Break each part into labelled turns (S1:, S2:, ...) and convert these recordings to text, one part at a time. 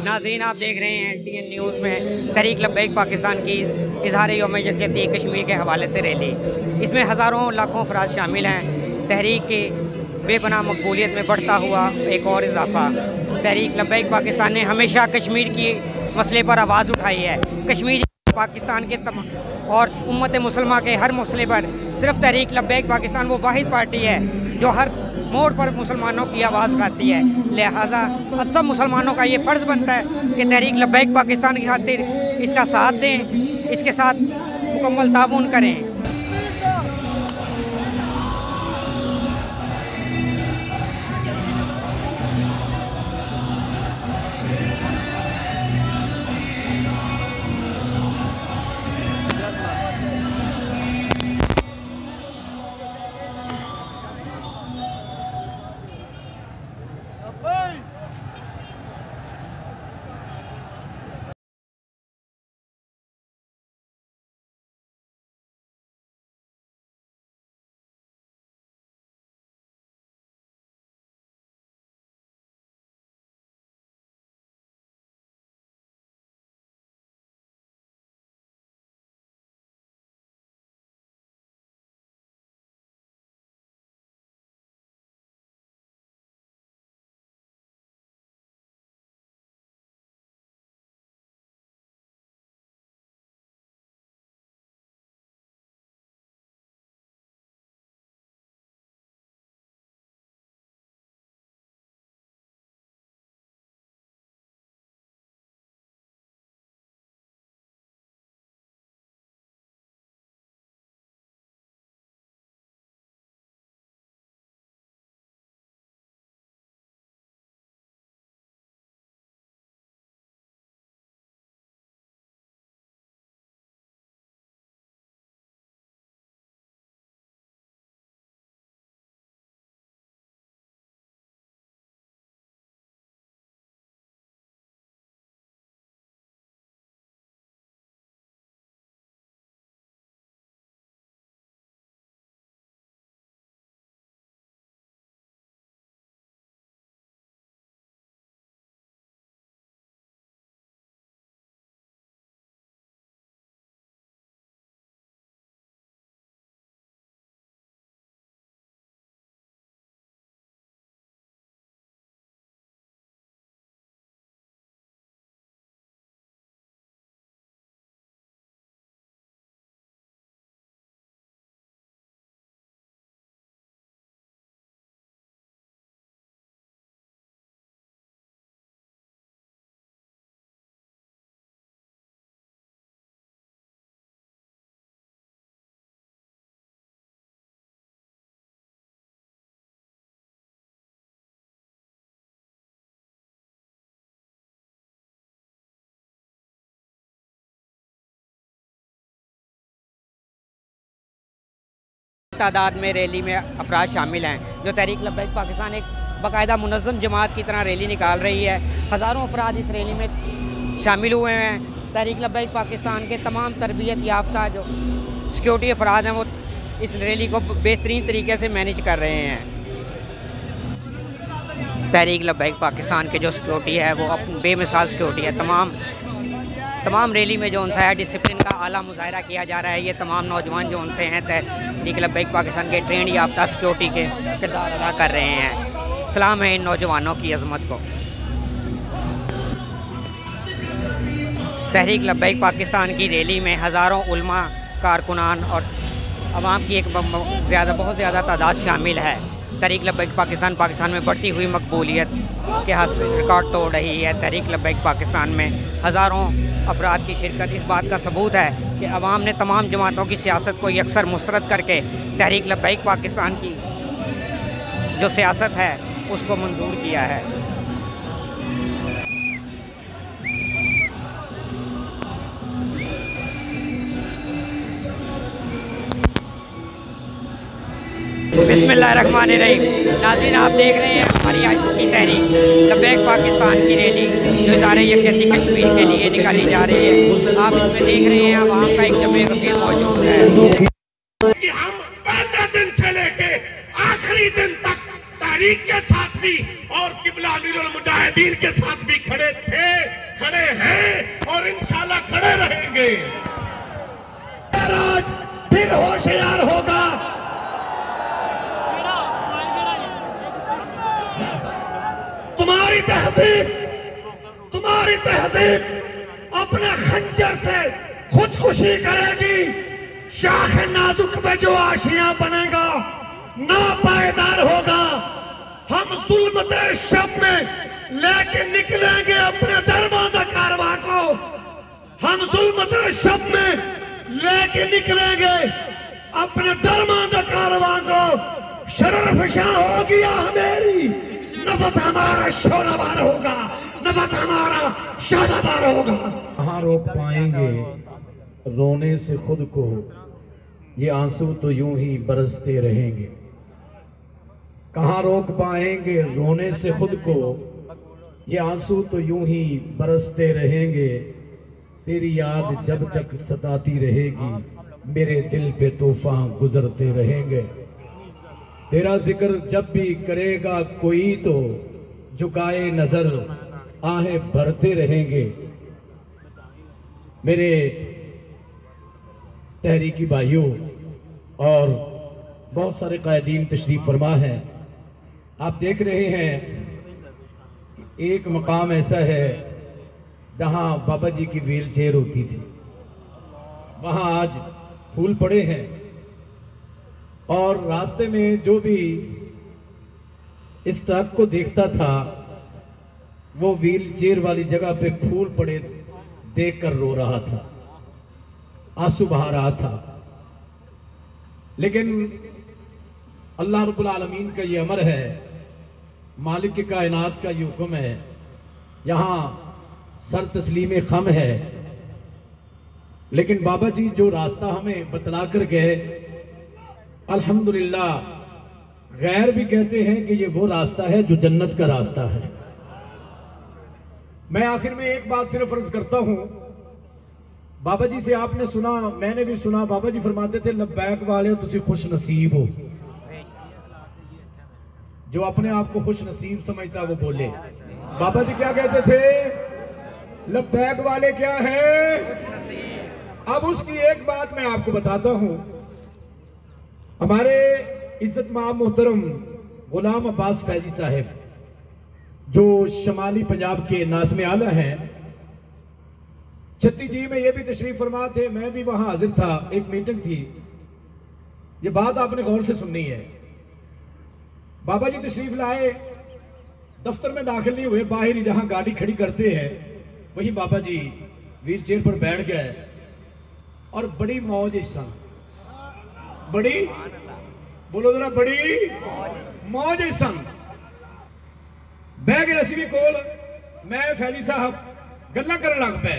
S1: नाजरीन, आप देख रहे हैं टी एन न्यूज़ में तहरीक लब्बैक पाकिस्तान की इजहार योम जदीती कश्मीर के हवाले से रैली। इसमें हज़ारों लाखों अफराज शामिल हैं। तहरीक की बेपना मकबूलीत में बढ़ता हुआ एक और इजाफा। तहरीक लब्बैक पाकिस्तान ने हमेशा कश्मीर की मसले पर आवाज़ उठाई है। कश्मीर, पाकिस्तान के तम और उम्मत मुसलमान के हर मसले पर सिर्फ़ तहरीक लब्बैक पाकिस्तान वो वाहिद पार्टी है, जो हर मोड़ पर मुसलमानों की आवाज़ उठाती है। लिहाजा अब सब मुसलमानों का ये फ़र्ज़ बनता है कि तहरीक लबैक पाकिस्तान की खातिर इसका साथ दें, इसके साथ मुकम्मल ताउन करें। तादाद में रैली में अफराज शामिल हैं। जो तहरीक लब्बैक पाकिस्तान एक बाकायदा मुनज़म जमात की तरह रैली निकाल रही है। हज़ारों अफराद इस रैली में शामिल हुए हैं। तहरीक लब्बैक पाकिस्तान के तमाम तरबियत याफ्ता जो सिक्योरिटी अफराद हैं, वो इस रैली को बेहतरीन तरीके से मैनेज कर रहे हैं। तहरीक लब्बैक पाकिस्तान के जो सिक्योरिटी है, वो बेमिसाल सिक्योरिटी है। तमाम तमाम रैली में जो उनसे है डिसिप्लिन का आला मुजाहरा किया जा रहा है। ये तमाम नौजवान जो उनसे हैं तहरीक लब्बैक पाकिस्तान के ट्रेंड याफ्ता सिक्योरिटी के किरदार अदा कर रहे हैं। सलाम है इन नौजवानों की अजमत को। तहरीक लब्बैक पाकिस्तान की रैली में हज़ारों उल्मा, कारकुनान और आवाम की एक ज़्यादा, बहुत ज़्यादा तादाद शामिल है। तहरीक लबैक पाकिस्तान पाकिस्तान में बढ़ती हुई मकबूलीत के हाथ रिकॉर्ड तोड़ रही है। तहरीक लबैक पाकिस्तान में हज़ारों अफराद की शिरकत। इस बात का सबूत है कि अवाम ने तमाम जमातों की सियासत को यकसर मुस्रद करके तहरीक लबैक पाकिस्तान की जो सियासत है, उसको मंजूर किया है। बिस्मिल्लाहिर्रहमानिर्रहीम। नाजिन आप देख रहे हैं हमारी आज की तहरीक। लबैक पाकिस्तान की रैली, जो इदारे यकजहती कश्मीर के लिए निकाली जा रही है। आप इसमें देख रहे हैं वहाँ का एक जमे गफीर मौजूद है।
S2: कि हम पहले दिन से लेके आखिरी दिन तक तहरीक के साथ भी और किबला मुजाहिदीन के साथ भी खड़े थे, खड़े हैं और इंशाल्लाह खड़े रहेंगे। फिर होशियार होगा। तुम्हारी तहजीब तुम्हारी तहजीब अपने खंजर से खुदकुशी करेगी। शाख नाजुक में जो आशियाँ बनेगा ना पायदार होगा। हम जुल्मत शब में लेके निकलेंगे अपने दरवाज़ा कारवा को। हम जुल्मत शब में लेके निकलेंगे अपने दरवाज़ा कारवा को। शरर फिशा होगी या मेरी। नफस हमारा शोलाबार होगा नफस हमारा शादाबार होगा।
S3: कहाँ रोक पाएँगे? रोने से खुद को। ये आँसू तो यूँ ही बरसते रहेंगे। कहाँ रोक पाएँगे? रोने से खुद को। ये आँसू तो यूँ ही बरसते रहेंगे। तेरी याद जब तक सताती रहेगी, मेरे दिल पे तूफ़ान गुजरते रहेंगे। तेरा ज़िक्र जब भी करेगा कोई तो झुकाए नज़र, आहें भरते रहेंगे। मेरे तहरीकी भाइयों और बहुत सारे कायदीन तशरीफ़ फरमा हैं। आप देख रहे हैं एक मकाम ऐसा है जहाँ बाबा जी की व्हील चेयर होती थी। वहाँ आज फूल पड़े हैं। और रास्ते में जो भी इस ट्रक को देखता था, वो व्हील चेयर वाली जगह पे फूल पड़े देखकर रो रहा था। आँसू बहा रहा था। लेकिन अल्लाह रब्बुल आलमीन का ये अमर है, मालिक के कायनात का ये हुक्म है। यहाँ सर तस्लीम खम है। लेकिन बाबा जी जो रास्ता हमें बतला कर गए अल्हम्दुलिल्लाह। गैर भी कहते हैं कि ये वो रास्ता है जो जन्नत का रास्ता है। मैं आखिर में एक बात सिर्फ़ अर्ज़ करता हूँ। बाबा जी से आपने सुना, मैंने भी सुना, बाबा जी फरमाते थे, लब्बैक वाले तुम खुश नसीब हो। जो अपने आप को खुश नसीब समझता, वो बोले। बाबा जी क्या कहते थे? लब्बैक वाले क्या है? अब उसकी एक बात मैं आपको बताता हूँ। हमारे इज़्ज़त माम मोहतरम गुलाम अब्बास फैजी साहब, जो शमाली पंजाब के नाजम आला हैं, छत्ती जी, में ये भी तशरीफ़ फरमा थे, मैं भी वहाँ हाजिर था, एक मीटिंग थी। ये बात आपने गौर से सुननी है। बाबा जी तशरीफ़ लाए, दफ्तर में दाखिल नहीं हुए, बाहर ही जहाँ गाड़ी खड़ी करते हैं, वही बाबा जी व्हील चेयर पर बैठ गए, और बड़ी मौज इस बड़ी बोलो जरा बड़ी मौज सन ਬਹਿ ਗਏ ਅਸੀਂ ਵੀ ਕੋਲ ਮੈਂ ਫੈਲੀ ਸਾਹਿਬ ਗੱਲਾਂ ਕਰਨ ਲੱਗ ਪਏ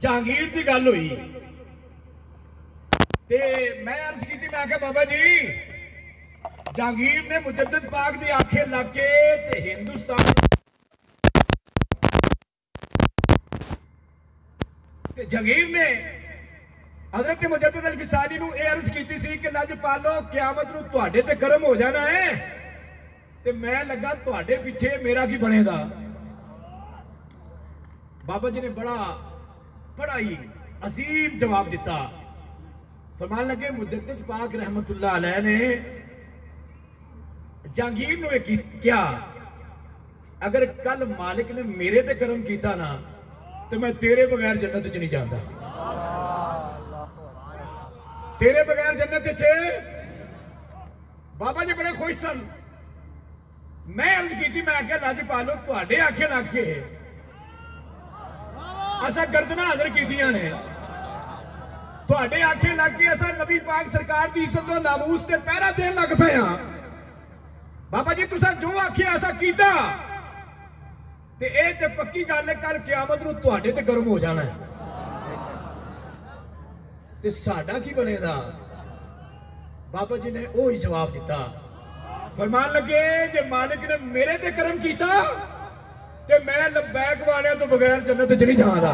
S3: ਜਹਾਂਗੀਰ ਦੀ ਗੱਲ ਹੋਈ ਤੇ ਮੈਂ ਅਰਜ਼ ਕੀਤੀ ਮੈਂ ਆਖਿਆ ਬਾਬਾ ਜੀ ਜਹਾਂਗੀਰ ਨੇ ਮੁਜੱਦਦ ਪਾਕ ਦੀ ਆਖੇ ਲੱਗ ਕੇ ਤੇ ਹਿੰਦੁਸਤਾਨ जगीर ने हज़रत मुजद अल फिसानी अर्ज़ की लजपालो क्यामत नुडे हो जाना है ते मैं लगा तो पिछे मेरा की बनेगा बाबा जी ने बड़ा बड़ा ही अजीब जवाब दिता फरमान लगे मुजद पाक रहमत अलह ने जहांगीर ने क्या अगर कल मालिक ने मेरे तक कर्म किया ना ਤੇ ਮੈਂ ਤੇਰੇ ਬਗੈਰ ਜੰਨਤ 'ਚ ਨਹੀਂ ਜਾਂਦਾ ਤੇਰੇ ਬਗੈਰ ਜੰਨਤ 'ਚ ਬਾਬਾ ਜੀ ਬੜੇ ਖੁਸ਼ ਸਨ ਮੈਂ ਅਰਜ਼ ਕੀਤੀ ਮੈਂ ਆਖਿਆ ਲੱਜ ਪਾ ਲੋ ਤੁਹਾਡੇ ਆਖੇ ਲੱਗੇ ਅਸਾਂ ਗਰਦਨਾਂ ਹਾਜ਼ਰ ਕੀਤੀਆਂ ਨੇ ਤੁਹਾਡੇ ਆਖੇ ਲੱਗ ਕੇ ਅਸਾਂ ਨਬੀ ਪਾਕ ਸਰਕਾਰ ਦੀ ਇੱਜ਼ਤ ਤੋਂ ਨਾਮੂਸ ਤੇ ਪਹਿਰਾ ਦੇਣ ਲੱਗ ਪਏ ਹਾਂ ਬਾਬਾ ਜੀ ਤੁਸੀਂ ਜੋ ਆਖਿਆ ਅਸਾਂ ਕੀਤਾ ਤੇ ਇਹ ਤੇ ਪੱਕੀ ਗੱਲ ਹੈ ਕੱਲ ਕਿਆਮਤ ਨੂੰ ਤੁਹਾਡੇ ਤੇ ਕਰਮ ਹੋ ਜਾਣਾ ਹੈ ਤੇ ਸਾਡਾ ਕੀ ਬਣੇਗਾ ਬਾਬਾ ਜੀ ਨੇ ਉਹ ਹੀ ਜਵਾਬ ਦਿੱਤਾ ਫਰਮਾਨ ਲੱਗੇ ਜੇ ਮਾਲਿਕ ਨੇ ਮੇਰੇ ਤੇ ਕਰਮ ਕੀਤਾ ਤੇ ਮੈਂ ਲਬੈਕ ਵਾਲਿਆਂ ਤੋਂ ਬਗੈਰ ਜੰਨਤ 'ਚ ਨਹੀਂ ਜਾਵਾਂਗਾ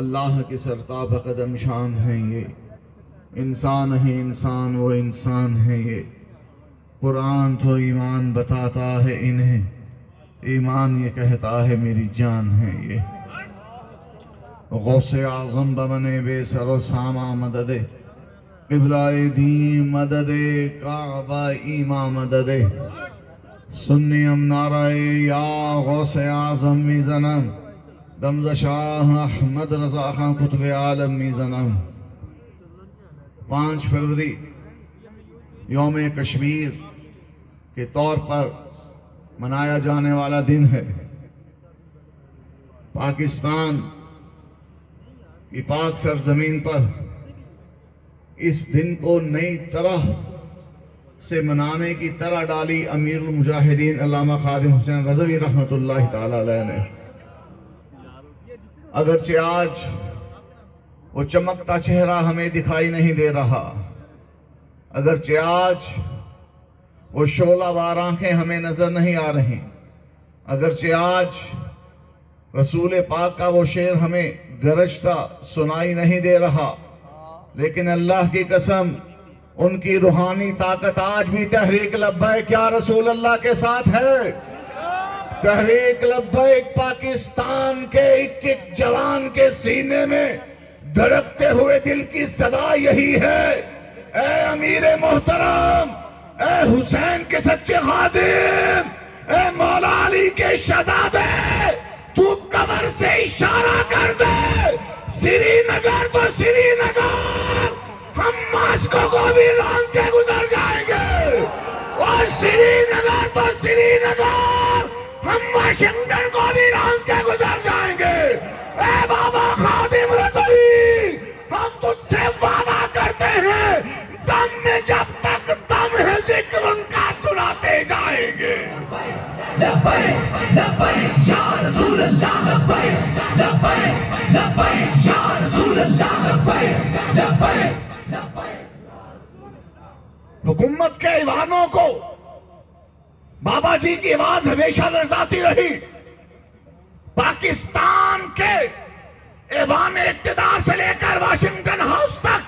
S4: अल्लाह की सरताब कदम शान है ये इंसान है इंसान वो इंसान है ये कुरान तो ईमान बताता है इन्हें ईमान ये कहता है मेरी जान है ये गौसे आज़म बमने बेसरो सामा मददे। किबलाए दी मददे, काबा ईमा मददे। सुन्नियम नाराए या गौसे आज़म मिजनम दमज शाह अहमद रजा खां कुतुब आलम मिजनम पाँच फरवरी, योम कश्मीर के तौर पर मनाया जाने वाला दिन है। पाकिस्तान की पाक सरजमीन पर इस दिन को नई तरह से मनाने की तरह डाली अमीर मुजाहिदीन अल्लामा खादिम हुसैन रजवी अलैह ने। अगरचे आज वो चमकता चेहरा हमें दिखाई नहीं दे रहा। अगरचे आज वो शोलावार आँखें हमें नज़र नहीं आ रही। अगरचे आज रसूल पाक का वो शेर हमें गरजता सुनाई नहीं दे रहा। लेकिन अल्लाह की कसम, उनकी रूहानी ताकत आज भी तहरीक लब्बैक क्या रसूल अल्लाह के साथ है। तहरीक लब्बैक पाकिस्तान के एक एक जवान के सीने में धड़कते हुए दिल की सदा यही है। ए अमीर मोहतरम, ए हुसैन के सच्चे खादिम, ए मौला अली के शहजादे। इशारा कर दे। श्रीनगर तो श्रीनगर। हम मास्को को भी लान के गुजर जाएँगे। और श्रीनगर तो श्रीनगर। हम वाशिंगटन को भी लान के गुजर जाएँगे। ए बाबा खादिम रजवी हम तुझसे वादा करते हैं, दम में जब तक दम है ज़िक्र उनका सुनाते जाएँगे। हुकूमत के ईवानों को बाबा जी की आवाज़ हमेशा लर्जाती रही। पाकिस्तान के ऐवान इकतदार से लेकर वाशिंगटन हाउस तक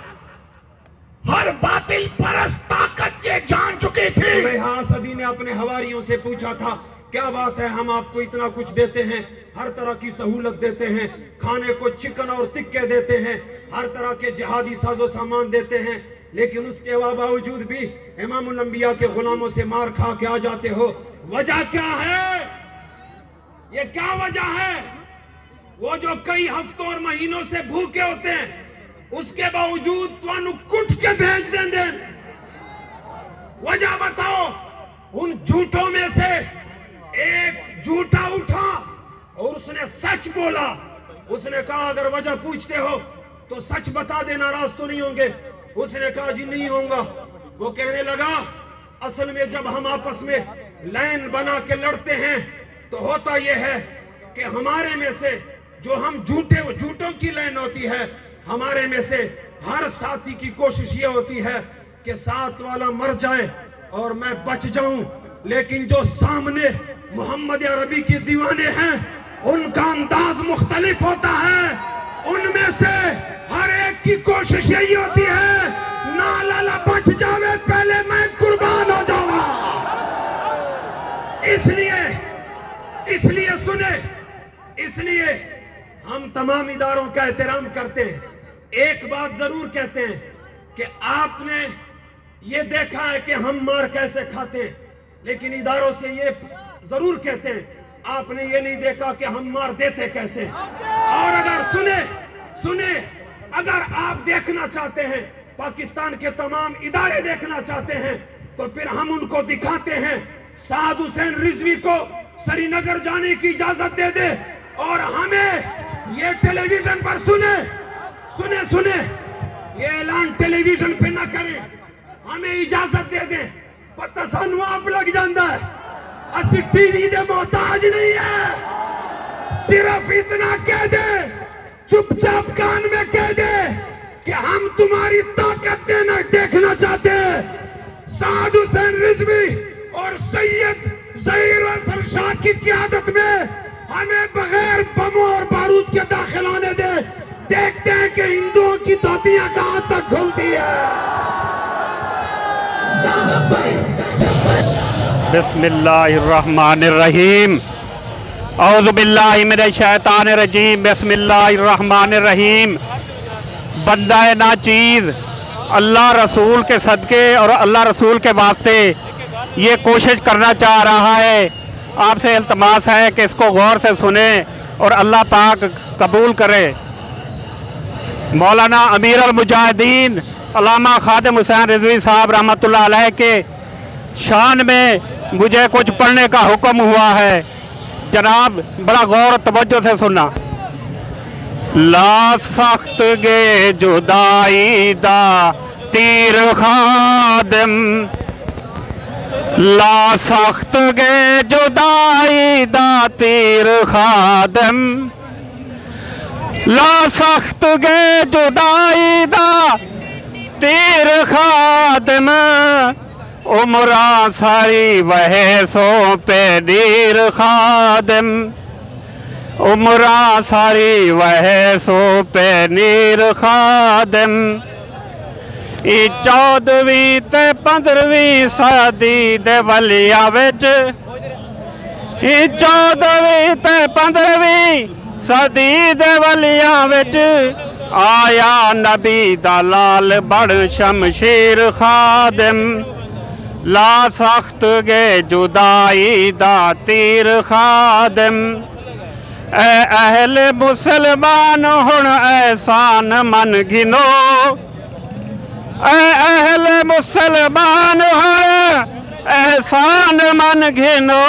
S4: हर बातिल परस्त ताकत ये जान चुकी थी।
S5: यहाँ सदी ने अपने हवारियों से पूछा था क्या बात है? हम आपको इतना कुछ देते हैं। हर तरह की सहूलत देते हैं। खाने को चिकन और तिक्के देते हैं। हर तरह के जहादी साजो सामान देते हैं। लेकिन उसके बावजूद भी इमाम के गुलामों से मार खा के आ जाते हो। वजह क्या है? ये क्या वजह है? वो जो कई हफ्तों और महीनों से भूखे होते हैं, उसके बावजूद तुम कुट के भेज देंगे वजह बताओ, उन झूठों में से एक झूठा उठा और उसने सच बोला। उसने कहा, अगर वजह पूछते हो तो सच बता दे नाराज़ तो नहीं होंगे। उसने कहा, जी, नहीं होऊँगा। वो कहने लगा, असल में जब हम आपस में लाइन बना के लड़ते हैं तो होता यह है कि हमारे में से जो हम झूठे झूठों की लाइन होती है, हमारे में से हर साथी की कोशिश ये होती है कि साथ वाला मर जाए और मैं बच जाऊँ। लेकिन जो सामने मोहम्मद अरबी के दीवाने हैं। उनका अंदाज मुख्तलिफ़ होता है। उनमें से हर एक की कोशिश यही होती है ना लाला बच जावे, पहले मैं कुर्बान हो जावा इसलिए इसलिए सुने, इसलिए हम तमाम इदारों का एहतराम करते हैं। एक बात ज़रूर कहते हैं कि आपने ये देखा है कि हम मार कैसे खाते हैं। लेकिन इदारों से ये ज़रूर कहते हैं, आपने ये नहीं देखा कि हम मार देते कैसे? और अगर सुने सुने, अगर आप देखना चाहते हैं, पाकिस्तान के तमाम इदारे देखना चाहते हैं तो फिर हम उनको दिखाते हैं। साद हुसैन रिजवी को श्रीनगर जाने की इजाज़त दे दे और हमें ये टेलीविज़न पर सुने सुने सुने। ये ऐलान टेलीविज़न पे ना करें, हमें इजाज़त दे दे। पता सानू आप लग जाता है। असि टीवी दे मोहताज नहीं है। सिर्फ़ इतना कह दे, चुपचाप कान में कह दे कि हम तुम्हारी ताकत देना देखना चाहते। हैं साद हुसैन रिजवी और सैयद जहीर हसन शाह की क्यादत में हमें बगैर बमों और बारूद के दाखिल आने दे। देखते हैं कि हिंदुओं की धोतियाँ कहाँ तक खुलती है।
S6: बिस्मिल्लाहिर्रहमानिर्रहीम। औज़ुबिल्लाहिमिनश्शैतानिर्रजीम बिस्मिल्लाहिर्रहमानिर्रहीम। बंदा नाचीज़ अल्लाह रसूल के सदक़े और अल्लाह रसूल के वास्ते ये कोशिश करना चाह रहा है। आपसे इल्तमास है कि इसको गौर से सुने और अल्लाह पाक कबूल करे। मौलाना अमीर मुजाहिदीन अलामा खादम हुसैन रिजवी साहब अलैह के शान में मुझे कुछ पढ़ने का हुक्म हुआ है। जनाब, बड़ा गौर तवज्जो से सुनना। ला सख्त गे जुदाई दा तीर खादम। ला सख्त गे जुदाई दा तीर खादम। ला सख्त गे जुदाई दा तीर खादम उमरा सारी वह सो पे दीर खादम उमरा सारी वह सो पे नीर खादम ई चौदहवीं ते पंद्रहवीं सदी दे वलिया विच ई चौदहवीं ते पंद्रहवीं सदी दे वलिया विच आया नबी दा बड़ शमशीर खादम। ला सख्त गे जुदाई दा तीर खादम। ए अहल मुसलमान हुन एहसान मन गिनो। ए अहल मुसलमान हुन एहसान मन गिनो।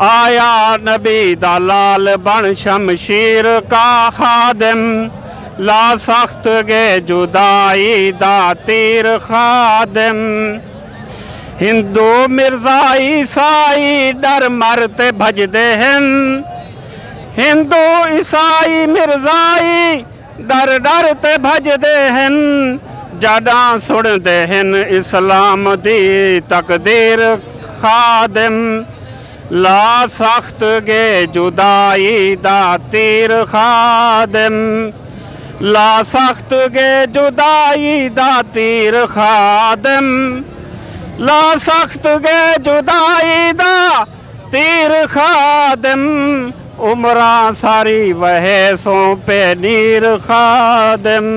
S6: आया नबी दा लाल बन शमशीर का खादम। ला सख्त गे जुदाई दा तीर खादम। हिंदू मिर्जाई ईसाई डर मरते भजदे हैं। हिंदू ईसाई मिर्जाई डर डर ते भजदे हैं। जडा सुनते हैं इस्लाम दी तकदीर खादम। ला सख्त गे जुदाई दा तीर खादम ला सख्त गे जुदाई दा तीर खादम ला सख्त गे जुदाई दा तीर खादम उमरा सारी वह सो नीर खादम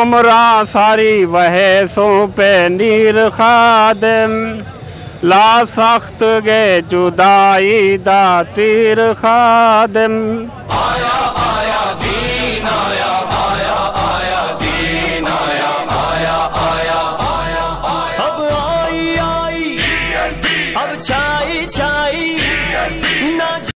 S6: उमरा सारी वह सो पे नीर खादम ला सख्त गे जुदाई दा तीर खादम। आया आया।